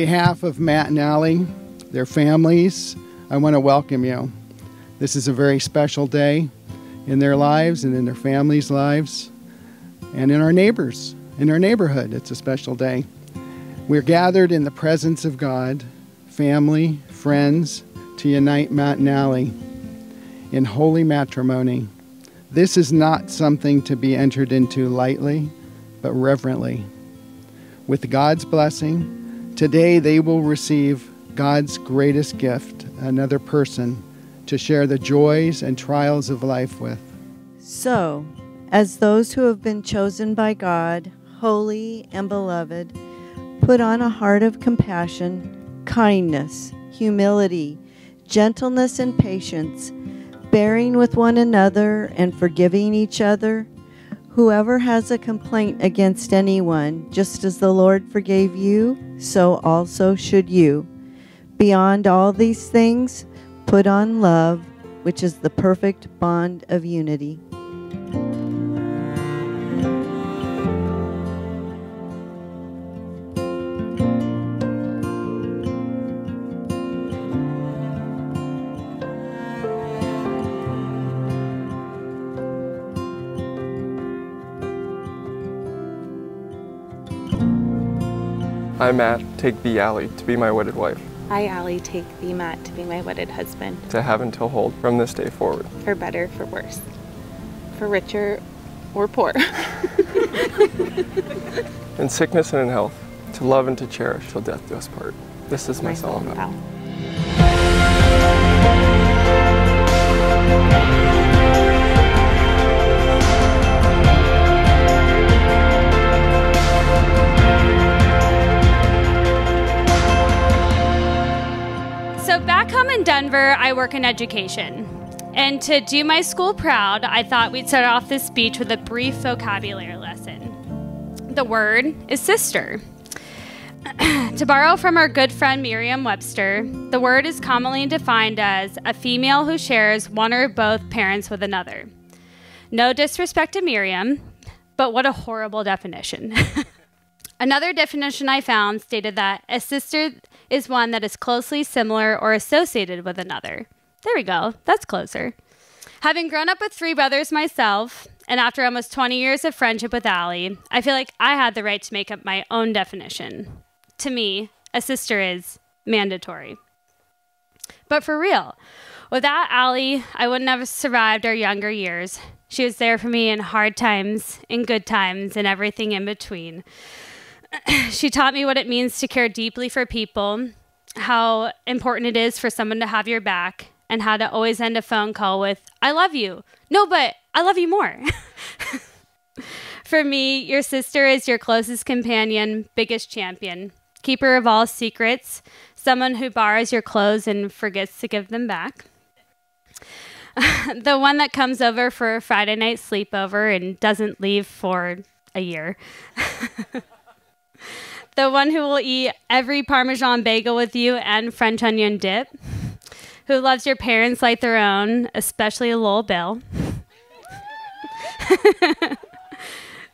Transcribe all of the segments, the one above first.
behalf of Matt and Allie, their families, I want to welcome you. This is a very special day in their lives and in their families' lives and in our neighbors, in our neighborhood. It's a special day. We're gathered in the presence of God, family, friends, to unite Matt and Allie in holy matrimony. This is not something to be entered into lightly, but reverently. With God's blessing, today they will receive God's greatest gift, another person to share the joys and trials of life with. So, as those who have been chosen by God, holy and beloved, put on a heart of compassion, kindness, humility, gentleness, and patience, bearing with one another and forgiving each other. Whoever has a complaint against anyone, just as the Lord forgave you, so also should you. Beyond all these things, put on love, which is the perfect bond of unity. I, Matt, take thee, Allie, to be my wedded wife, I, Allie, take thee, Matt, to be my wedded husband, to have and to hold from this day forward. for better, for worse, for richer or poor. In sickness and in health, to love and to cherish till death do us part. This is my, solemn vow. vow. Denver, I work in education. And to do my school proud, I thought we'd start off this speech with a brief vocabulary lesson. The word is sister. to borrow from our good friend Merriam Webster, the word is commonly defined as a female who shares one or both parents with another. No disrespect to Merriam, but what a horrible definition. Another definition I found stated that a sister is one that is closely similar or associated with another. There we go, that's closer. Having grown up with three brothers myself, and after almost 20 years of friendship with Allie, I feel like I had the right to make up my own definition. To me, a sister is mandatory. But for real, without Allie, I wouldn't have survived our younger years. She was there for me in hard times, in good times, and everything in between. she taught me what it means to care deeply for people, how important it is for someone to have your back, and how to always end a phone call with, I love you. No, but I love you more. for me, your sister is your closest companion, biggest champion, keeper of all secrets, someone who borrows your clothes and forgets to give them back. the one that comes over for a Friday night sleepover and doesn't leave for a year. The one who will eat every Parmesan bagel with you and French onion dip, who loves your parents like their own, especially Lowell Bill,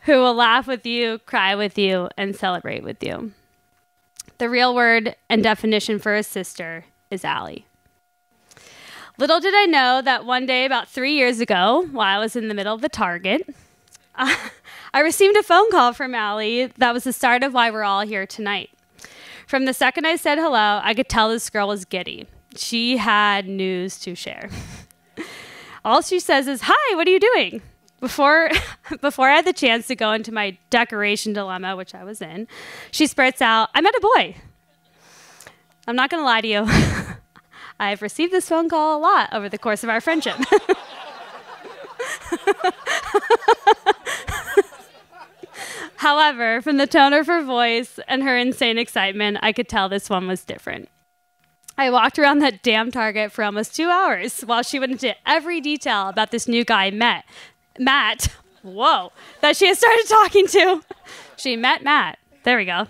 who will laugh with you, cry with you, and celebrate with you. The real word and definition for a sister is Allie. Little did I know that one day, about three years ago, while I was in the middle of the Target, I received a phone call from Allie that was the start of why we're all here tonight. From the second I said hello, I could tell this girl was giddy. She had news to share. all she says is, Hi, what are you doing? Before, before I had the chance to go into my decoration dilemma, which I was in, she spurts out, I met a boy. I'm not going to lie to you. I've received this phone call a lot over the course of our friendship. However, from the tone of her voice and her insane excitement, I could tell this one was different. I walked around that damn Target for almost two hours while she went into every detail about this new guy met. Matt, whoa, that she had started talking to. She met Matt. There we go.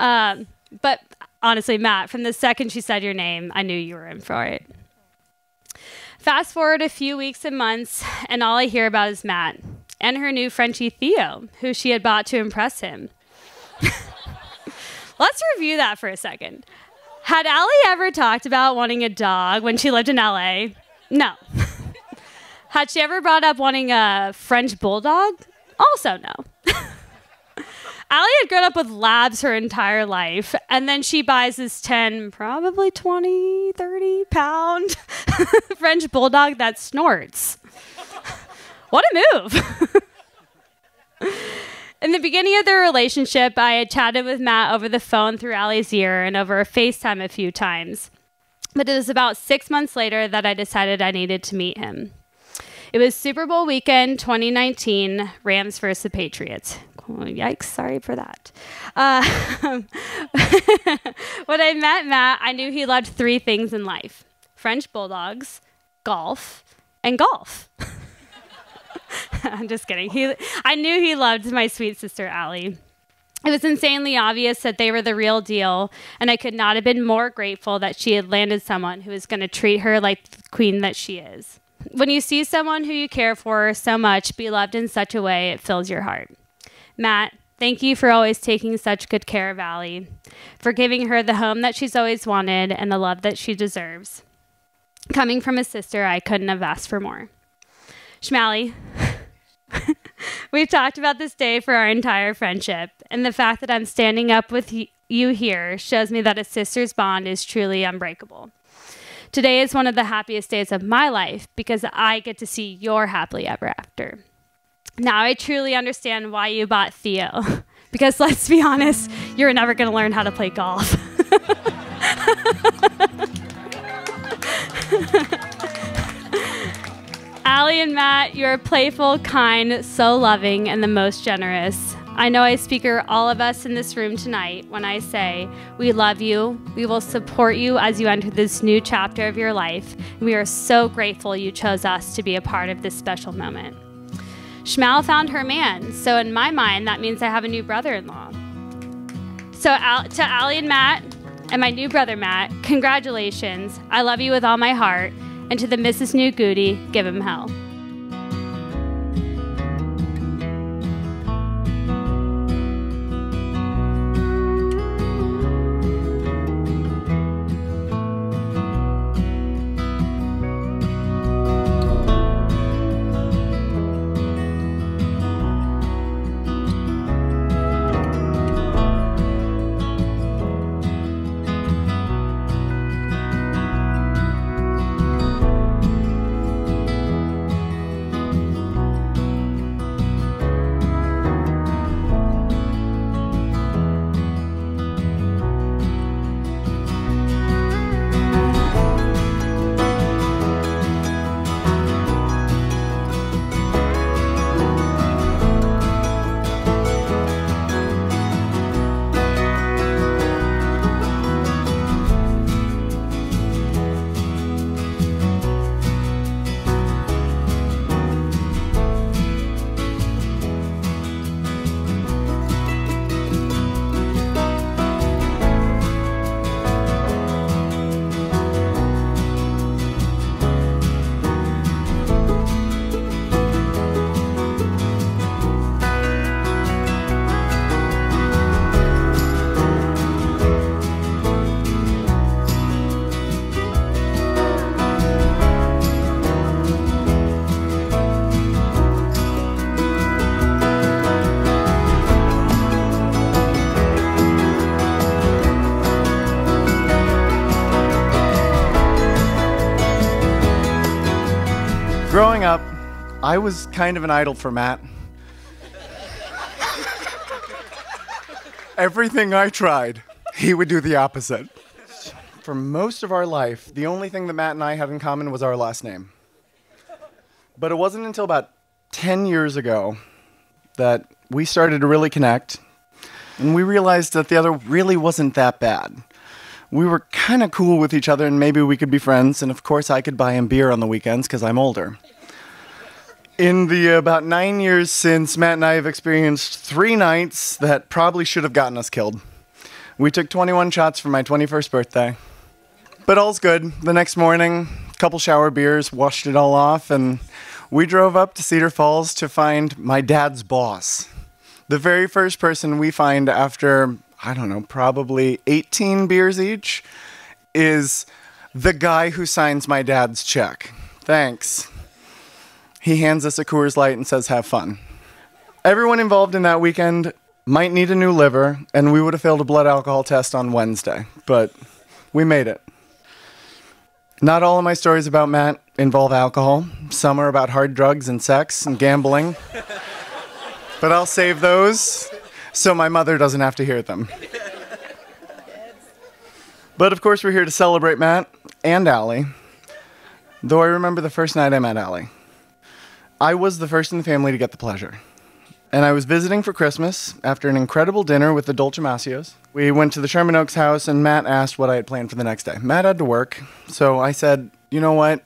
Um, but honestly, Matt, from the second she said your name, I knew you were in for it. Fast forward a few weeks and months, and all I hear about is Matt and her new Frenchie Theo, who she had bought to impress him. Let's review that for a second. Had Allie ever talked about wanting a dog when she lived in LA? No. Had she ever brought up wanting a French bulldog? Also, no. Allie had grown up with labs her entire life, and then she buys this 10, probably 20, 30 pound French bulldog that snorts. What a move! In the beginning of their relationship, I had chatted with Matt over the phone through Allie's ear and over FaceTime a few times. But it was about six months later that I decided I needed to meet him. It was Super Bowl weekend 2019, Rams versus the Patriots. Yikes, sorry for that. Uh, when I met Matt, I knew he loved three things in life French bulldogs, golf, and golf. I'm just kidding. He, I knew he loved my sweet sister, Allie. It was insanely obvious that they were the real deal, and I could not have been more grateful that she had landed someone who was going to treat her like the queen that she is. When you see someone who you care for so much be loved in such a way, it fills your heart. Matt, thank you for always taking such good care of Allie, for giving her the home that she's always wanted and the love that she deserves. Coming from a sister, I couldn't have asked for more. Schmally, we've talked about this day for our entire friendship, and the fact that I'm standing up with you here shows me that a sister's bond is truly unbreakable. Today is one of the happiest days of my life because I get to see your happily ever after. Now I truly understand why you bought Theo. Because let's be honest, you're never going to learn how to play golf. Allie and Matt, you're playful, kind, so loving, and the most generous. I know I speak for all of us in this room tonight when I say, We love you. We will support you as you enter this new chapter of your life. We are so grateful you chose us to be a part of this special moment. Schmal found her man, so in my mind, that means I have a new brother in law. So, Al- to Allie and Matt, and my new brother Matt, congratulations. I love you with all my heart. And to the Mrs. New Goody, give him hell. Growing up, I was kind of an idol for Matt. Everything I tried, he would do the opposite. For most of our life, the only thing that Matt and I had in common was our last name. But it wasn't until about 10 years ago that we started to really connect, and we realized that the other really wasn't that bad. We were kind of cool with each other, and maybe we could be friends, and of course, I could buy him beer on the weekends because I'm older. In the uh, about nine years since Matt and I have experienced three nights that probably should have gotten us killed. We took 21 shots for my 21st birthday. But all's good. The next morning, a couple shower beers, washed it all off, and we drove up to Cedar Falls to find my dad's boss. The very first person we find after I don't know, probably 18 beers each, is the guy who signs my dad's check. Thanks. He hands us a Coors Light and says, Have fun. Everyone involved in that weekend might need a new liver, and we would have failed a blood alcohol test on Wednesday, but we made it. Not all of my stories about Matt involve alcohol. Some are about hard drugs and sex and gambling. but I'll save those so my mother doesn't have to hear them. But of course, we're here to celebrate Matt and Allie. Though I remember the first night I met Allie. I was the first in the family to get the pleasure. And I was visiting for Christmas after an incredible dinner with the Dolcemassios. We went to the Sherman Oaks house, and Matt asked what I had planned for the next day. Matt had to work, so I said, You know what?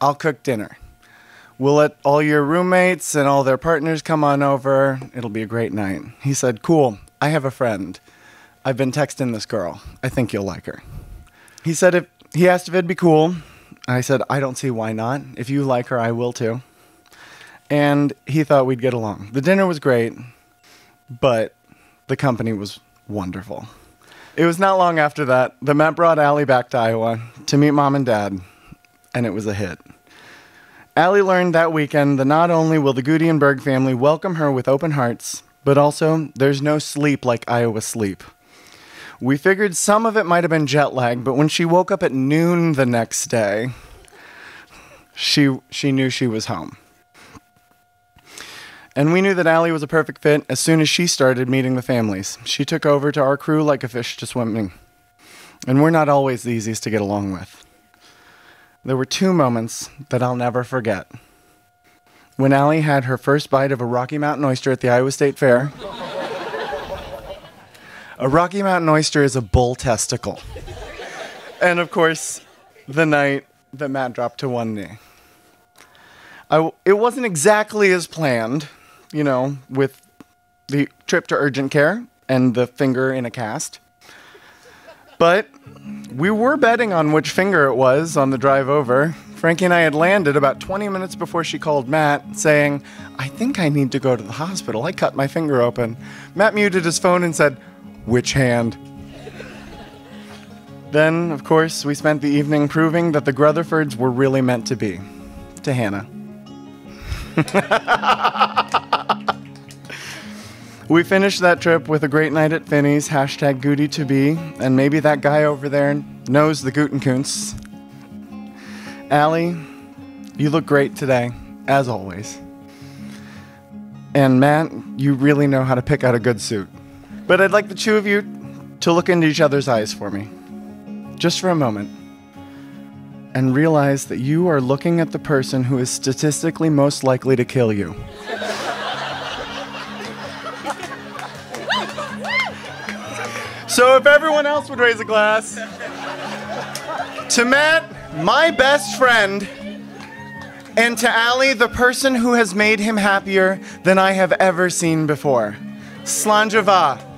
I'll cook dinner. We'll let all your roommates and all their partners come on over. It'll be a great night. He said, Cool. I have a friend. I've been texting this girl. I think you'll like her. He said if he asked if it'd be cool. I said, I don't see why not. If you like her, I will too. And he thought we'd get along. The dinner was great, but the company was wonderful. It was not long after that that Matt brought Allie back to Iowa to meet mom and dad, and it was a hit. Allie learned that weekend that not only will the Goody and Berg family welcome her with open hearts, but also there's no sleep like Iowa sleep. We figured some of it might have been jet lag, but when she woke up at noon the next day, she, she knew she was home. And we knew that Allie was a perfect fit as soon as she started meeting the families. She took over to our crew like a fish to swimming. And we're not always the easiest to get along with. There were two moments that I'll never forget. When Allie had her first bite of a Rocky Mountain oyster at the Iowa State Fair. a Rocky Mountain oyster is a bull testicle. And of course, the night that Matt dropped to one knee. I, it wasn't exactly as planned, you know, with the trip to urgent care and the finger in a cast. But we were betting on which finger it was on the drive over. Frankie and I had landed about 20 minutes before she called Matt, saying, I think I need to go to the hospital. I cut my finger open. Matt muted his phone and said, Which hand? then, of course, we spent the evening proving that the Grutherfords were really meant to be. To Hannah. we finished that trip with a great night at Finney's, hashtag Goody to be, and maybe that guy over there knows the Gutenkunst. Allie, you look great today, as always. And Matt, you really know how to pick out a good suit. But I'd like the two of you to look into each other's eyes for me, just for a moment and realize that you are looking at the person who is statistically most likely to kill you. So if everyone else would raise a glass to Matt, my best friend, and to Allie, the person who has made him happier than I have ever seen before. Sláinte mhath.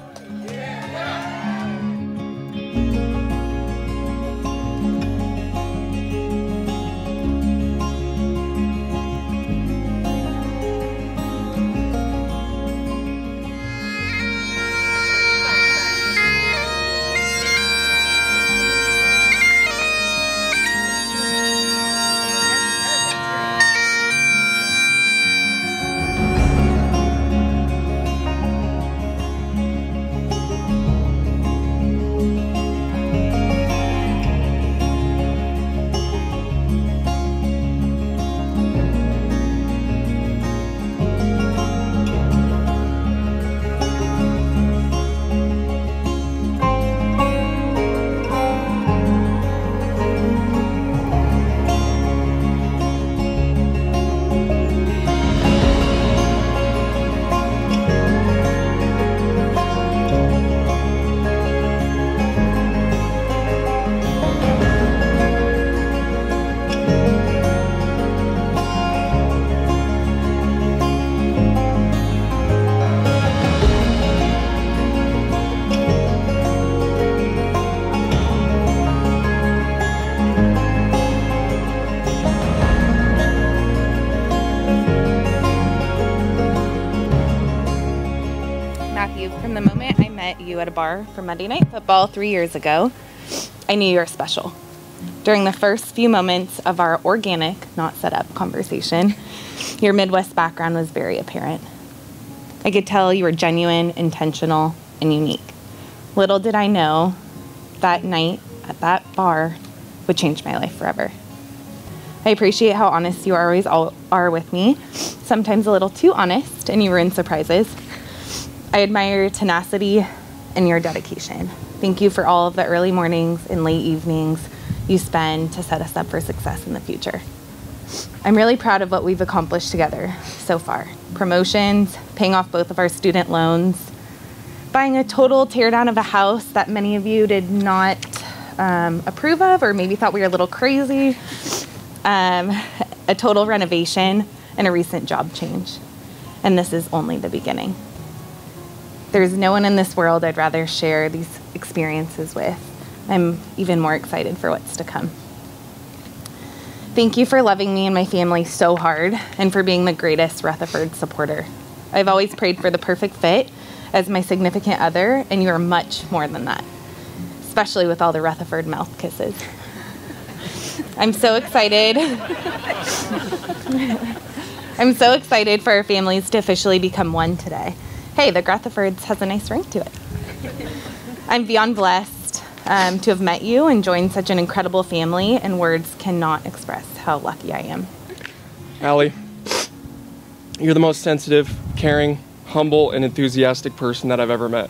From the moment I met you at a bar for Monday Night Football three years ago, I knew you were special. During the first few moments of our organic, not set up conversation, your Midwest background was very apparent. I could tell you were genuine, intentional, and unique. Little did I know that night at that bar would change my life forever. I appreciate how honest you always all are with me, sometimes a little too honest, and you ruin surprises. I admire your tenacity and your dedication. Thank you for all of the early mornings and late evenings you spend to set us up for success in the future. I'm really proud of what we've accomplished together so far promotions, paying off both of our student loans, buying a total teardown of a house that many of you did not um, approve of or maybe thought we were a little crazy, um, a total renovation, and a recent job change. And this is only the beginning. There's no one in this world I'd rather share these experiences with. I'm even more excited for what's to come. Thank you for loving me and my family so hard and for being the greatest Rutherford supporter. I've always prayed for the perfect fit as my significant other, and you are much more than that, especially with all the Rutherford mouth kisses. I'm so excited. I'm so excited for our families to officially become one today. Hey, the Rutherfords has a nice ring to it. I'm beyond blessed um, to have met you and joined such an incredible family, and words cannot express how lucky I am. Allie, you're the most sensitive, caring, humble, and enthusiastic person that I've ever met.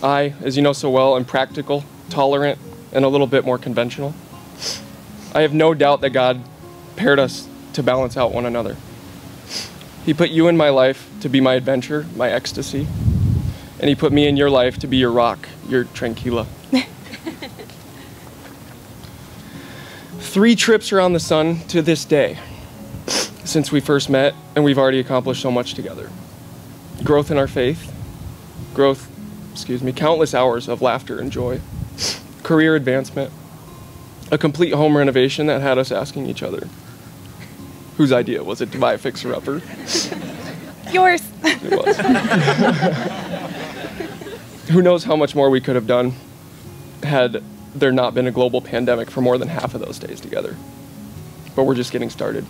I, as you know so well, am practical, tolerant, and a little bit more conventional. I have no doubt that God paired us to balance out one another. He put you in my life to be my adventure, my ecstasy, and He put me in your life to be your rock, your tranquila. Three trips around the sun to this day since we first met, and we've already accomplished so much together. Growth in our faith, growth, excuse me, countless hours of laughter and joy, career advancement, a complete home renovation that had us asking each other, whose idea was it to buy a fixer upper? Yours. It was. Who knows how much more we could have done had there not been a global pandemic for more than half of those days together. But we're just getting started.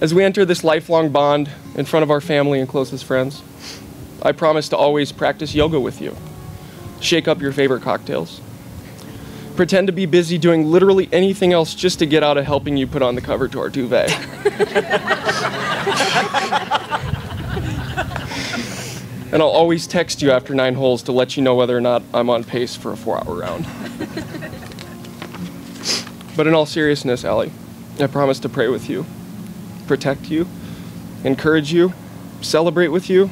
As we enter this lifelong bond in front of our family and closest friends, I promise to always practice yoga with you. Shake up your favorite cocktails. Pretend to be busy doing literally anything else just to get out of helping you put on the cover to our duvet. and I'll always text you after nine holes to let you know whether or not I'm on pace for a four hour round. but in all seriousness, Allie, I promise to pray with you, protect you, encourage you, celebrate with you,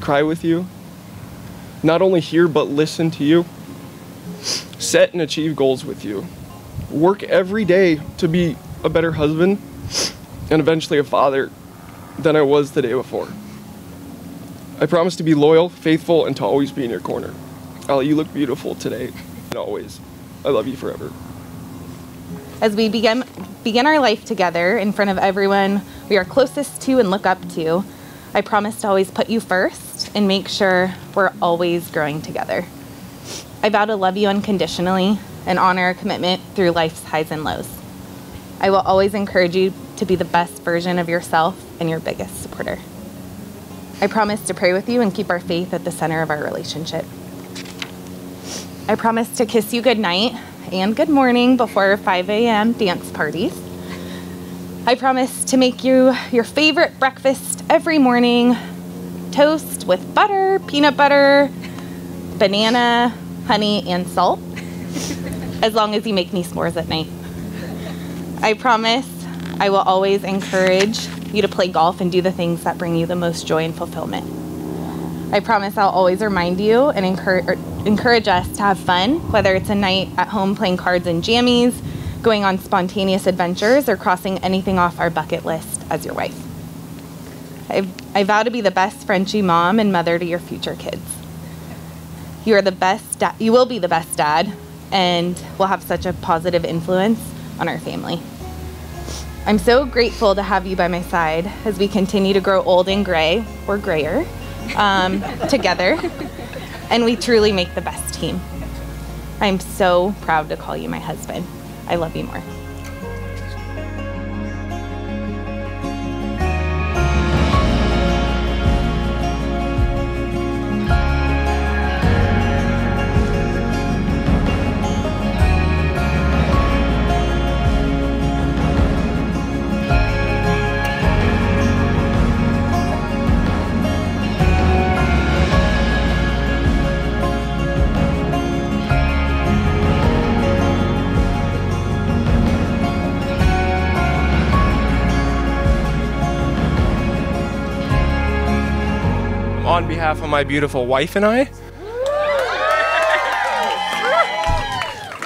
cry with you, not only hear but listen to you, set and achieve goals with you, work every day to be a better husband and eventually a father than I was the day before. I promise to be loyal, faithful, and to always be in your corner. Allie, you look beautiful today and always. I love you forever. As we begin, begin our life together in front of everyone we are closest to and look up to, I promise to always put you first and make sure we're always growing together. I vow to love you unconditionally and honor our commitment through life's highs and lows. I will always encourage you to be the best version of yourself and your biggest supporter. I promise to pray with you and keep our faith at the center of our relationship. I promise to kiss you goodnight and good morning before 5 a.m. dance parties. I promise to make you your favorite breakfast every morning toast with butter, peanut butter, banana, honey, and salt, as long as you make me s'mores at night. I promise I will always encourage you to play golf and do the things that bring you the most joy and fulfillment. I promise I'll always remind you and encourage, er, encourage us to have fun, whether it's a night at home playing cards and jammies, going on spontaneous adventures, or crossing anything off our bucket list as your wife. I, I vow to be the best Frenchie mom and mother to your future kids. You are the best. Da- you will be the best dad, and will have such a positive influence on our family. I'm so grateful to have you by my side as we continue to grow old and gray, or grayer, um, together, and we truly make the best team. I'm so proud to call you my husband. I love you more. My beautiful wife and I,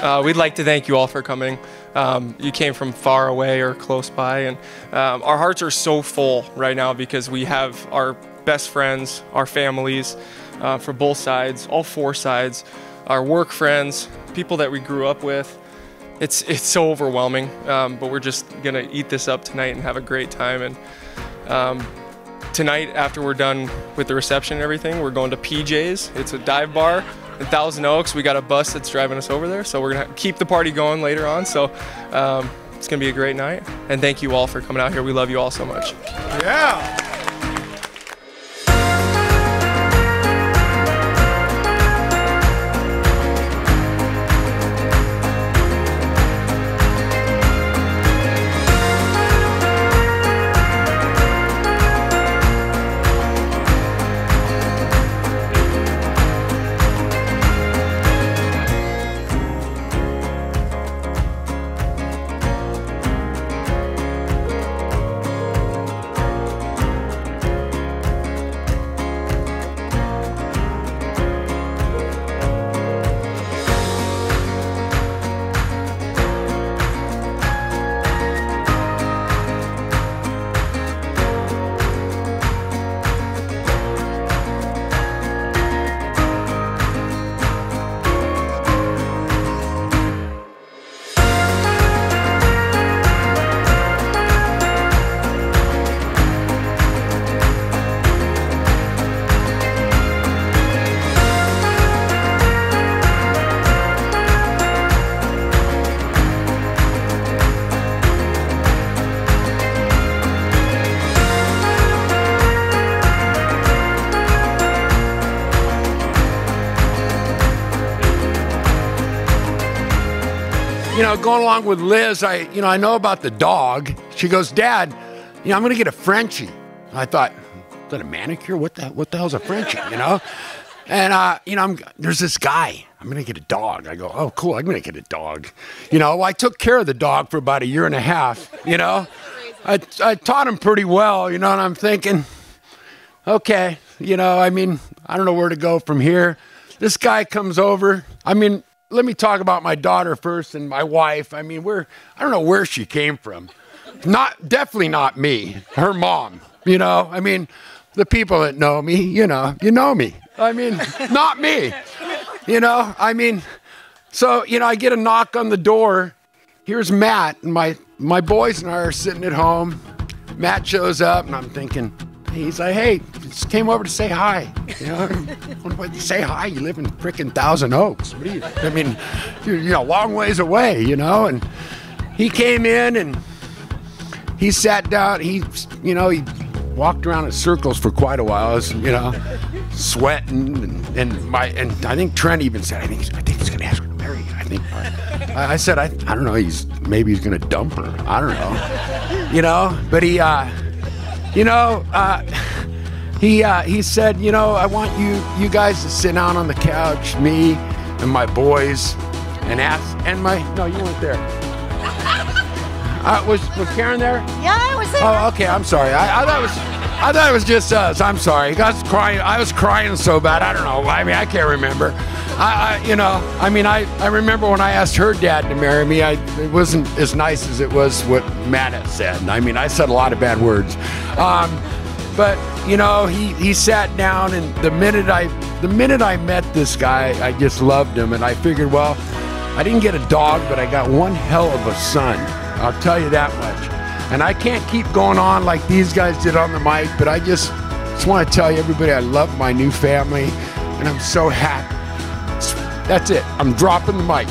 uh, we'd like to thank you all for coming. Um, you came from far away or close by, and um, our hearts are so full right now because we have our best friends, our families uh, for both sides, all four sides, our work friends, people that we grew up with. It's it's so overwhelming, um, but we're just gonna eat this up tonight and have a great time. And um, tonight, after we're done with the reception and everything, we're going to PJ's. It's a dive bar in Thousand Oaks. We got a bus that's driving us over there, so we're gonna keep the party going later on. So um, it's gonna be a great night. And thank you all for coming out here. We love you all so much. Yeah. Know, going along with Liz, I, you know, I know about the dog. She goes, Dad, you know, I'm going to get a Frenchie. I thought, is that a manicure? What the, what the hell's a Frenchie, you know? And, uh, you know, I'm, there's this guy. I'm going to get a dog. I go, oh, cool. I'm going to get a dog. You know, well, I took care of the dog for about a year and a half, you know? I, I taught him pretty well, you know, and I'm thinking, okay, you know, I mean, I don't know where to go from here. This guy comes over. I mean, let me talk about my daughter first and my wife. I mean, we're I don't know where she came from. Not definitely not me, her mom. You know, I mean, the people that know me, you know, you know me. I mean, not me. You know, I mean, so you know, I get a knock on the door. Here's Matt, and my my boys and I are sitting at home. Matt shows up, and I'm thinking, he's like, hey, just came over to say hi. You know, say hi. You live in freaking Thousand Oaks. You? I mean, you're you know, a long ways away. You know, and he came in and he sat down. He, you know, he walked around in circles for quite a while. Was, you know, sweating and, and my and I think Trent even said, I think I think he's gonna ask her to marry you. I think. I, I said, I, I don't know. He's maybe he's gonna dump her. I don't know. You know, but he. uh you know, uh, he uh, he said, you know, I want you you guys to sit down on the couch, me and my boys, and ask and my no, you weren't there. Uh, was was Karen there? Yeah, I was there. Oh, okay. I'm sorry. I, I thought it was. I thought it was just us. I'm sorry. I was crying. I was crying so bad. I don't know. I mean, I can't remember. I, I you know, I mean, I, I remember when I asked her dad to marry me. I it wasn't as nice as it was what Matt had said. I mean, I said a lot of bad words. Um, but you know, he he sat down, and the minute I the minute I met this guy, I just loved him, and I figured, well, I didn't get a dog, but I got one hell of a son. I'll tell you that much. And I can't keep going on like these guys did on the mic, but I just Just want to tell you, everybody, I love my new family, and I'm so happy. That's it. I'm dropping the mic.